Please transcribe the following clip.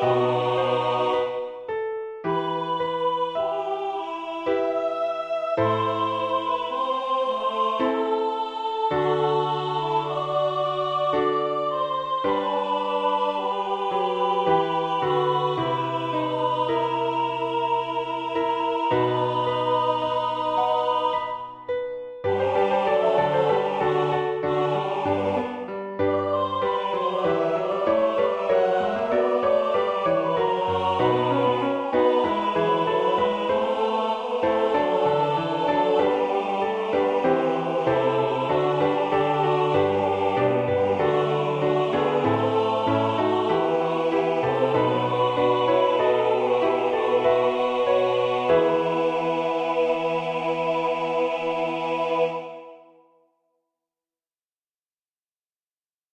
Oh.